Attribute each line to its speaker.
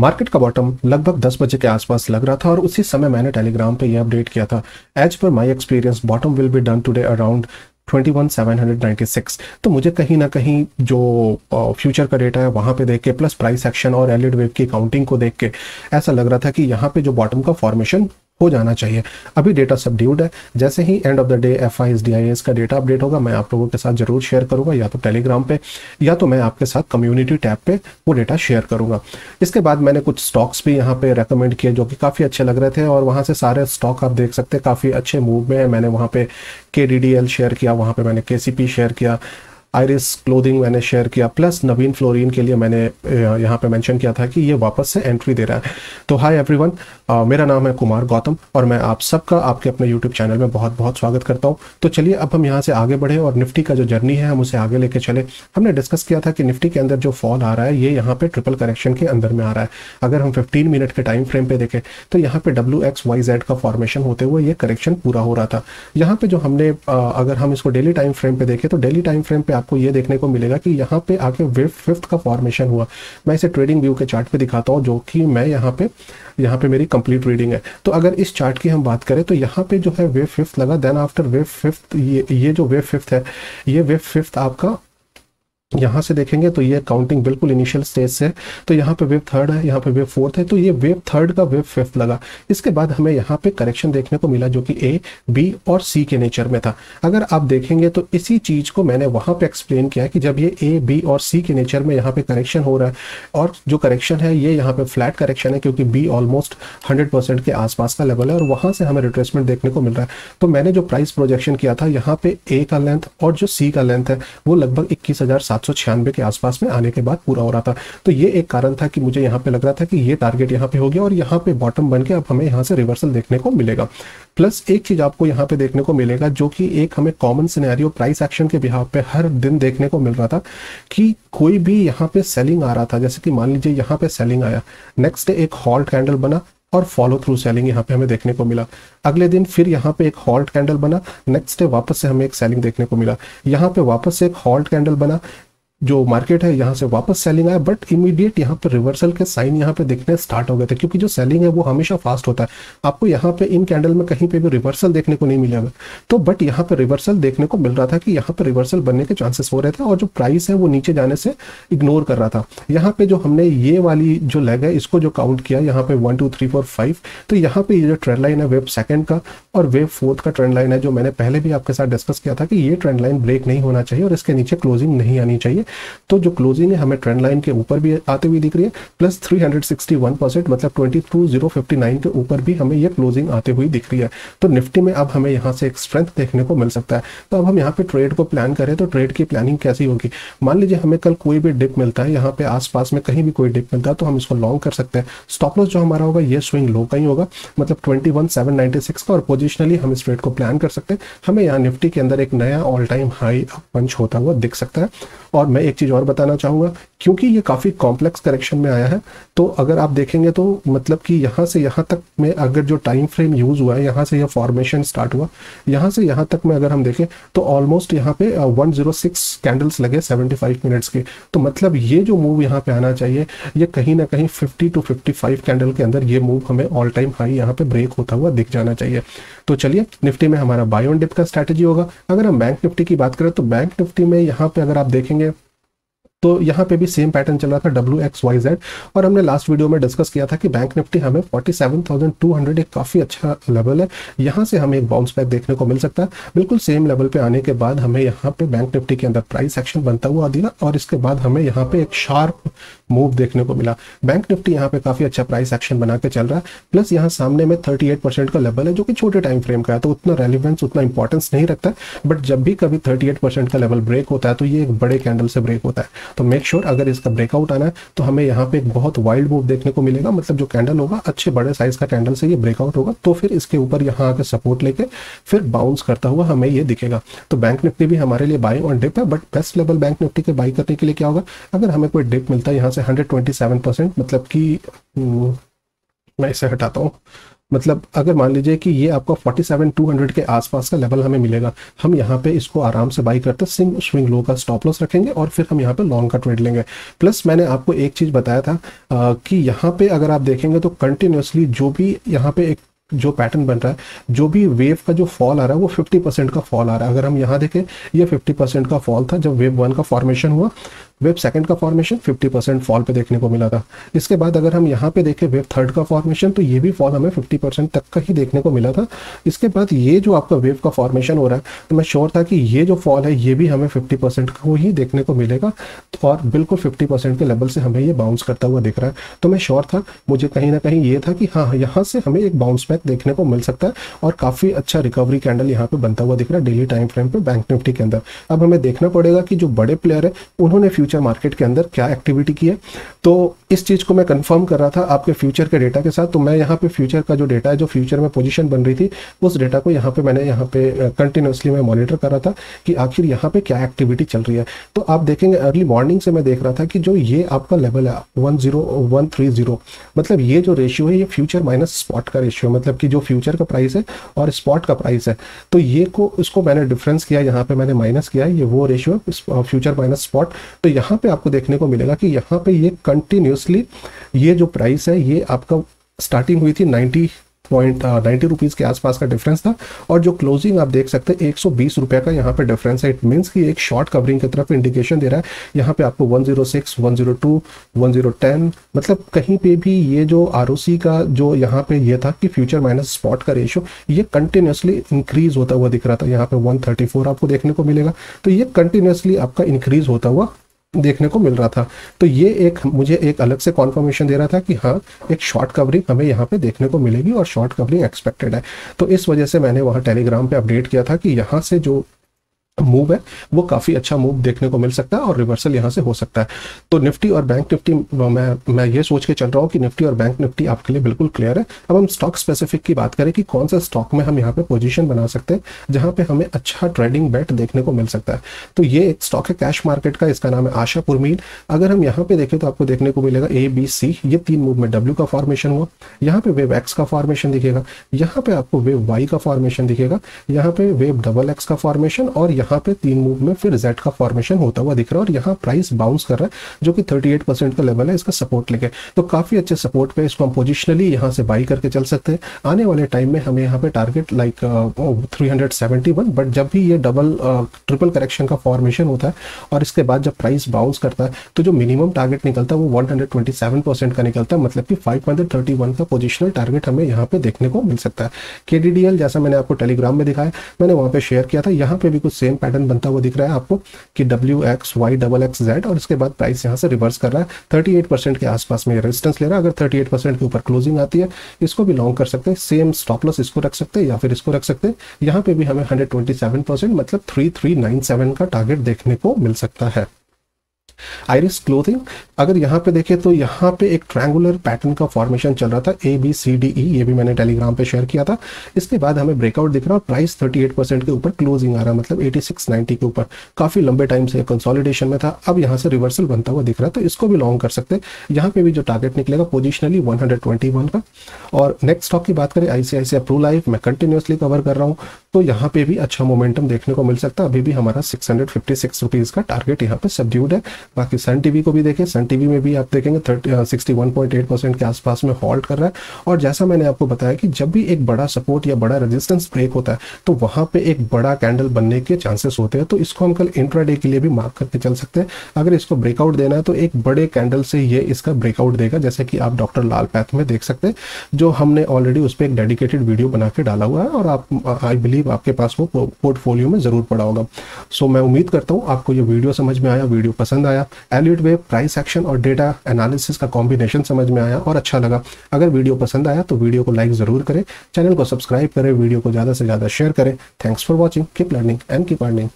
Speaker 1: Market का bottom लगभग 10 बजे के आसपास लग रहा था और उसी समय मैंने टेलीग्राम पे यह अपडेट किया था। As per my experience bottom will be done today around 21,796 तो मुझे कहीं ना कहीं जो फ्यूचर का डेटा है वहाँ पे देख के प्लस प्राइस एक्शन और एलिड वेव की काउंटिंग को देख के ऐसा लग रहा था कि यहाँ पे जो बॉटम का फॉर्मेशन हो जाना चाहिए। अभी डेटा सबड्यूड है। जैसे ही end of the day F I S D I S का डेटा अपडेट होगा, मैं आप लोगों के साथ ज़रूर शेयर करूँगा, या तो टेलीग्राम पे, या तो मैं आपके साथ कम्युनिटी टैब पे वो डेटा शेयर करूँगा। इसके बाद मैंने कुछ स्टॉक्स भी यहाँ पे रेकमेंड किए, जो कि काफ़ी अच्छे लग रहे थे, और वहाँ से सारे स्टॉक आप देख सकते हैं, काफ़ी अच्छे मूव में है। मैंने वहाँ पे के शेयर किया, वहाँ पर मैंने के शेयर किया आयरिस क्लोदिंग मैंने शेयर किया, प्लस नवीन फ्लोरिन के लिए मैंने यहाँ पे मेंशन किया था कि ये वापस से एंट्री दे रहा है। तो हाय एवरीवन मेरा नाम है कुमार गौतम और मैं आप सबका, आपके अपने यूट्यूब चैनल में बहुत बहुत स्वागत करता हूँ। तो चलिए अब हम यहाँ से आगे बढ़े और निफ्टी का जो जर्नी है, हम उसे आगे लेके चले। हमने डिस्कस किया था कि निफ्टी के अंदर जो फॉल आ रहा है, ये यहाँ पे ट्रिपल करेक्शन के अंदर में आ रहा है। अगर हम फिफ्टीन मिनट के टाइम फ्रेम पे देखें तो यहाँ पे डब्ल्यू एक्स वाई जेड का फॉर्मेशन होते हुए ये करेक्शन पूरा हो रहा था। यहाँ पे जो हमने अगर हम इसको डेली टाइम फ्रेम पे देखें तो डेली टाइम फ्रेम पे आपको ये देखने को मिलेगा कि यहाँ पे आके फिफ्थ का फॉर्मेशन हुआ। मैं इसे ट्रेडिंग व्यू के चार्ट पे दिखाता हूँ, जो कि मैं यहाँ पे यहाँ पे मेरी कंप्लीट रीडिंग है। तो अगर इस चार्ट की हम बात करें तो यहाँ पे जो है वेव फिफ्थ लगा देन आफ्टर वेव फिफ्थ ये ये जो वेव फिफ्थ है, ये वेव फिफ्थ आपका यहाँ से देखेंगे तो ये काउंटिंग बिल्कुल इनिशियल स्टेज से तो यहाँ पे वेव थर्ड है, यहाँ पे वेव फोर्थ है। तो ये वेव थर्ड का वेव फिफ्थ लगा। इसके बाद हमें यहाँ पे करेक्शन देखने को मिला जो कि ए बी और सी के नेचर में था। अगर आप देखेंगे तो इसी चीज़ को मैंने वहाँ पे एक्सप्लेन किया कि जब ये ए बी और सी के नेचर में यहाँ पे करेक्शन हो रहा है और जो करेक्शन है, ये यहाँ पे फ्लैट करेक्शन है क्योंकि बी ऑलमोस्ट हंड्रेड के आसपास का लेवल है और वहाँ से हमें रिट्रेसमेंट देखने को मिल रहा है। तो मैंने जो प्राइस प्रोजेक्शन किया था, यहाँ पे ए का लेंथ और जो सी का लेंथ है, वो लगभग इक्कीस सात के आसपास में आने के बाद पूरा हो रहा था। तो ये एक कारण था कि मुझे यहाँ पे लग रहा था कि ये टारगेट यहाँ पे हो गया और यहाँ पे बॉटम बन के अब हमें यहाँ से रिवर्सल देखने को मिलेगा। प्लस एक चीज़ आपको यहाँ पे देखने को मिलेगा, जो कि एक हमें कॉमन सिनेरियो प्राइस एक्शन के बिहार पे हर दिन देखने को मिल रहा था कि कोई भी यहाँ पे सेलिंग आ रहा था। जैसे कि मान लीजिए यहाँ पे सेलिंग आया। नेक्स्ट डे एक हॉल्ट कैंडल बना और फॉलो थ्रू सेलिंग यहाँ पे हमें देखने को मिला। अगले दिन फिर यहाँ पे एक हॉल्ट कैंडल बना। नेक्स्ट डे वापस से हमें एक सेलिंग देखने को मिला। यहाँ पे वापस से एक हॉल्ट कैंडल बना। जो मार्केट है, यहाँ से वापस सेलिंग आया बट इमीडिएट यहाँ पे रिवर्सल के साइन यहाँ पे देखने स्टार्ट हो गए थे, क्योंकि जो सेलिंग है वो हमेशा फास्ट होता है। आपको यहाँ पे इन कैंडल में कहीं पे भी रिवर्सल देखने को नहीं मिलेगा तो बट यहाँ पे रिवर्सल देखने को मिल रहा था कि यहाँ पे रिवर्सल बनने के चांसेस हो रहे थे और जो प्राइस है वो नीचे जाने से इग्नोर कर रहा था। यहाँ पे जो हमने ये वाली जो लेग है, इसको जो काउंट किया, यहाँ पे one two three four five तो यहाँ पे ये जो ट्रेंड लाइन है वेब सेकंड का और वेब फोर्थ का ट्रेंड लाइन है, जो मैंने पहले भी आपके साथ डिस्कस किया था कि ये ट्रेंड लाइन ब्रेक नहीं होना चाहिए और इसके नीचे क्लोजिंग नहीं आनी चाहिए। तो जो क्लोजिंग है, हमें ट्रेंड लाइन के ऊपर भी आते हुए दिख रही है प्लस 361 परसेंट मतलब 22059 के ऊपर भी हमें ये क्लोजिंग आते हुए दिख रही है। तो निफ्टी में अब हमें यहाँ से एक स्ट्रेंथ देखने को मिल सकता है। तो अब हम यहाँ पे ट्रेड को प्लान करें तो ट्रेड की प्लानिंग कैसी होगी? मान लीजिए हमें कल कोई भी डिप मिलता है, यहाँ पे आसपास में कहीं भी कोई डिप मिलता है तो हम इसको लॉन्ग कर सकते हैं। स्टॉप लॉस जो हमारा होगा, ये स्विंग लो का ही होगा मतलब ट्वेंटी का, और पोजिशनली हम इस ट्रेड को प्लान कर सकते हैं। हमें यहाँ निफ्टी के अंदर एक नया ऑल टाइम हाई पंच होता हुआ दिख सकता है, और मैं एक चीज़ और बताना चाहूँगा, क्योंकि ये काफ़ी कॉम्प्लेक्स करेक्शन में आया है तो अगर आप देखेंगे तो मतलब कि यहाँ से यहाँ तक में अगर जो टाइम फ्रेम यूज़ हुआ है, यहाँ से यह फॉर्मेशन स्टार्ट हुआ, यहाँ से यहाँ तक में अगर हम देखें तो ऑलमोस्ट यहाँ पे 106 कैंडल्स लगे 75 मिनट्स के। तो मतलब ये जो मूव यहाँ पे आना चाहिए, ये कहीं ना कहीं 50 टू 55 कैंडल के अंदर ये मूव हमें ऑल टाइम हाई यहाँ पे ब्रेक होता हुआ दिख जाना चाहिए। तो चलिए, निफ्टी में हमारा बायोन डिप का स्ट्रैटेजी होगा। अगर हम बैंक निफ्टी की बात करें तो बैंक निफ्टी में यहाँ पे अगर आप देखेंगे तो यहाँ पे भी सेम पैटर्न चल रहा था डब्ल्यू एक्स वाई जेड और हमने लास्ट वीडियो में डिस्कस किया था कि बैंक निफ्टी हमें 47,200 एक काफ़ी अच्छा लेवल है। यहाँ से हमें एक बाउंस बैक देखने को मिल सकता है। बिल्कुल सेम लेवल पे आने के बाद हमें यहाँ पे बैंक निफ्टी के अंदर प्राइस एक्शन बनता हुआ दिया और इसके बाद हमें यहाँ पे एक शार्प मूव देखने को मिला। बैंक निफ्टी यहाँ पे काफ़ी अच्छा प्राइस एक्शन बना के चल रहा है। प्लस यहाँ सामने में थर्टी का लेवल है जो कि छोटे टाइम फ्रेम का है तो उतना रेलिवेंस उतना इंपॉर्टेंस नहीं रखता बट जब भी कभी थर्टी का लेवल ब्रेक होता है तो ये एक बड़े कैंडल से ब्रेक होता है। तो मेक श्योर sure, अगर इसका ब्रेकआउट आना है तो हमें यहाँ पे एक बहुत वाइल्ड मूव देखने को मिलेगा। मतलब जो कैंडल होगा अच्छे बड़े साइज़ का कैंडल से ये ब्रेकआउट होगा तो फिर इसके ऊपर यहाँ आकर सपोर्ट लेके फिर बाउंस करता हुआ हमें ये दिखेगा। तो बैंक निफ्टी भी हमारे लिए बाई और डिप है but best level bank Nifty के बाई करने के लिए क्या होगा? अगर हमें कोई डिप मिलता है यहाँ से हंड्रेड मतलब कि हम्म, मैं इसे हटाता हूँ। मतलब अगर मान लीजिए कि ये आपको 47,200 के आसपास का लेवल हमें मिलेगा हम यहाँ पे इसको आराम से बाई करते सिंग स्विंग लो का स्टॉप लॉस रखेंगे और फिर हम यहाँ पे लॉन्ग का ट्रेड लेंगे। प्लस मैंने आपको एक चीज़ बताया था आ, कि यहाँ पे अगर आप देखेंगे तो कंटिन्यूसली जो भी यहाँ पे एक जो पैटर्न बन रहा है, जो भी वेव का जो फॉल आ रहा है, वो 50 परसेंट का फॉल आ रहा है। अगर हम यहाँ देखें, ये 50 परसेंट का फॉल था जब वेव वन का फॉर्मेशन हुआ। वेब सेकंड का फॉर्मेशन 50 परसेंट फॉल पे देखने को मिला था। इसके बाद अगर हम यहाँ पे देखें वेब थर्ड का फॉर्मेशन तो ये भी फॉल हमें 50 परसेंट तक का ही देखने को मिला था। इसके बाद ये जो आपका वेव का फॉर्मेशन हो रहा है तो मैं श्योर था कि ये जो फॉल है, ये भी हमें फिफ्टी परसेंट को ही देखने को मिलेगा और बिल्कुल फिफ्टी के लेवल से हमें ये बाउंस करता हुआ दिख रहा है। तो मैं श्योर था, मुझे कहीं ना कहीं ये था कि हाँ यहाँ से हमें एक बाउंस बैक देखने को मिल सकता है और काफ़ी अच्छा रिकवरी कैंडल यहाँ पे बनता हुआ दिख रहा है डेली टाइम फ्रेम पे बैंक निफ्टी के अंदर। अब हमें देखना पड़ेगा कि जो बड़े प्लेयर है, उन्होंने फ्यूचर मार्केट के अंदर क्या एक्टिविटी की है। तो इस चीज़ को मैं कंफर्म कर रहा था आपके फ्यूचर के डेटा के साथ। तो मैं यहाँ पे फ्यूचर का जो डेटा है, जो फ्यूचर में पोजीशन बन रही थी, उस डेटा को यहाँ पे मैंने यहाँ पे कंटिन्यूसली मैं मॉनिटर कर रहा था कि आखिर यहाँ पे क्या एक्टिविटी चल रही है। तो आप देखेंगे अर्ली मॉर्निंग से मैं देख रहा था कि जो ये आपका लेवल है one zero one three zero मतलब ये जो रेशियो है, ये फ्यूचर माइनस स्पॉट का रेशियो मतलब कि जो फ्यूचर का प्राइस है और स्पॉट का प्राइस है। तो ये को, इसको मैंने डिफरेंस किया, यहाँ पे मैंने माइनस किया, ये वो रेशियो फ्यूचर माइनस स्पॉट तो यहाँ पे आपको देखने को मिलेगा कि यहाँ पे ये कंटिन्यूसली ये जो प्राइस है, ये आपका स्टार्टिंग हुई थी नाइन्टी पॉइंट नाइन्टी रुपीज़ के आसपास का डिफरेंस था। और जो क्लोजिंग आप देख सकते हैं एक सौ बीस रुपये का यहाँ पे डिफरेंस है। इट मीन्स कि एक शॉर्ट कवरिंग की तरफ़ इंडिकेशन दे रहा है। यहाँ पे आपको 106, 102, 1010 मतलब कहीं पे भी ये जो आरओसी का जो यहाँ पे ये था कि फ्यूचर माइनस स्पॉट का रेशियो ये कंटिन्यूसली इंक्रीज होता हुआ दिख रहा था। यहाँ पे 134 आपको देखने को मिलेगा। तो ये कंटिन्यूसली आपका इंक्रीज होता हुआ देखने को मिल रहा था। तो ये एक, मुझे एक अलग से कॉन्फर्मेशन दे रहा था कि हाँ एक शॉर्ट कवरिंग हमें यहाँ पे देखने को मिलेगी और शॉर्ट कवरिंग एक्सपेक्टेड है। तो इस वजह से मैंने वहाँ टेलीग्राम पे अपडेट किया था कि यहाँ से जो मूव है, वो काफ़ी अच्छा मूव देखने को मिल सकता है और रिवर्सल यहाँ से हो सकता है। तो निफ्टी और बैंक निफ्टी, मैं मैं ये सोच के चल रहा हूँ कि निफ्टी और बैंक निफ्टी आपके लिए बिल्कुल क्लियर है। अब हम स्टॉक स्पेसिफिक की बात करें कि कौन सा स्टॉक में हम यहाँ पे पोजीशन बना सकते हैं, जहाँ पे हमें अच्छा ट्रेडिंग बैट देखने को मिल सकता है। तो ये एक स्टॉक है कैश मार्केट का, इसका नाम है आशा पुरमीन अगर हम यहाँ पे देखें तो आपको देखने को मिलेगा ए बी सी ये तीन मूव में डब्ल्यू का फॉर्मेशन हुआ। यहाँ पे वेव एक्स का फॉर्मेशन दिखेगा। यहाँ पे आपको वेव वाई का फॉर्मेशन दिखेगा। यहाँ पे वेव डबल एक्स का फॉर्मेशन और यहाँ पे तीन मूव में फिर जेड का फॉर्मेशन होता हुआ दिख रहा है और यहाँ प्राइस बाउंस कर रहा है, जो कि 38 परसेंट का लेवल है, इसका सपोर्ट लेके। तो काफ़ी अच्छे सपोर्ट पे इसको हम पोजिशनली यहाँ से बाई करके चल सकते हैं। आने वाले टाइम में हमें यहाँ पे टारगेट लाइक थ्री बट जब भी ये डबल ट्रिपल करेक्शन का फॉर्मेशन होता है और इसके बाद जब प्राइस बाउंस करता है तो जो मिनिमम टारगेट निकलता है वो 127 परसेंट का निकलता है। मतलब कि 531 का पोजिशनल टारगेट हमें यहाँ पे देखने को मिल सकता है। के जैसा मैंने आपको टेलीग्राम में दिखाया, मैंने वहाँ पे शेयर किया था। यहाँ पे भी कुछ सेम पैटर्न बनता हुआ दिख रहा है आपको कि W X Y double X Z और इसके बाद प्राइस यहाँ से रिवर्स कर रहा है। थर्टी एट परसेंट के आसपास में रेजिस्टेंस ले रहा है। अगर थर्टी एट परसेंट के ऊपर क्लोजिंग आती है, इसको भी लॉन्ग कर सकते हैं। सेम स्टॉप लॉस इसको रख सकते हैं या फिर इसको रख सकते हैं। यहाँ पे भी हमें हंड्रेड ट्वेंटी सेवन परसेंट मतलब थ्री थ्री नाइन सेवन का टारगेट देखने को मिल सकता है। आयरिस क्लोथिंग, अगर यहाँ पे देखें तो यहाँ पे एक ट्रैंगुलर पैटर्न का फॉर्मेशन चल रहा था A B C D E ये भी मैंने टेलीग्राम पे शेयर किया था। इसके बाद हमें ब्रेकआउट दिख रहा है प्राइस 38 परसेंट के ऊपर क्लोजिंग आ रहा मतलब 8690 के ऊपर। काफ़ी लंबे टाइम से कंसोलिडेशन में था, अब यहाँ से रिवर्सल बनता हुआ दिख रहा है तो इसको भी लॉन्ग कर सकते हैं। यहाँ पे भी जो टारगेट निकलेगा पोजिशनली वन का। और नेक्स्ट स्टॉक की बात करें आईसीआईसीआई प्रो लाइफ मैं कंटिन्यूसली कवर कर रहा हूँ तो यहाँ पे भी अच्छा मोमेंटम देखने को मिल सकता है। अभी भी हमारा सिक्स का टारगेट यहाँ पे सबड्यूड है। बाकी सन टीवी को भी देखें। सन टीवी में भी आप देखेंगे thirty sixty one point eight percent के आसपास में हॉल्ट कर रहा है। और जैसा मैंने आपको बताया कि जब भी एक बड़ा सपोर्ट या बड़ा रेजिस्टेंस ब्रेक होता है तो वहाँ पे एक बड़ा कैंडल बनने के चांसेस होते हैं। तो इसको हम कल इंट्राडे के लिए भी मार्क करके चल सकते हैं। अगर इसको ब्रेकआउट देना है तो एक बड़े कैंडल से ये इसका ब्रेकआउट देगा, जैसे कि आप डॉक्टर लाल पैथ में देख सकते हैं, जो हमने ऑलरेडी उस पर एक डेडिकेटेड वीडियो बना के डाला हुआ है। और आप आई बिलीव आपके पास वो पोर्टफोलियो में ज़रूर पड़ा होगा। सो मैं उम्मीद करता हूँ, आपको ये वीडियो समझ में आया वीडियो पसंद आया। एलिट वे प्राइस एक्शन और डेटा एनालिसिस का कॉम्बिनेशन समझ में आया और अच्छा लगा। अगर वीडियो पसंद आया तो वीडियो को लाइक ज़रूर करें चैनल को सब्सक्राइब करें, वीडियो को ज़्यादा से ज़्यादा शेयर करें। Thanks for watching keep learning and keep earning